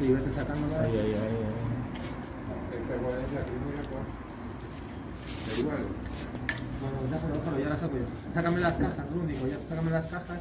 Sí, vete sacándola. Ahí, ahí, ahí. ahí. Esta igual es la primera, pues. Da igual. Bueno, déjalo, déjalo, ya la saco yo. Sácame las cajas, lo único, pues ya. Sácame las cajas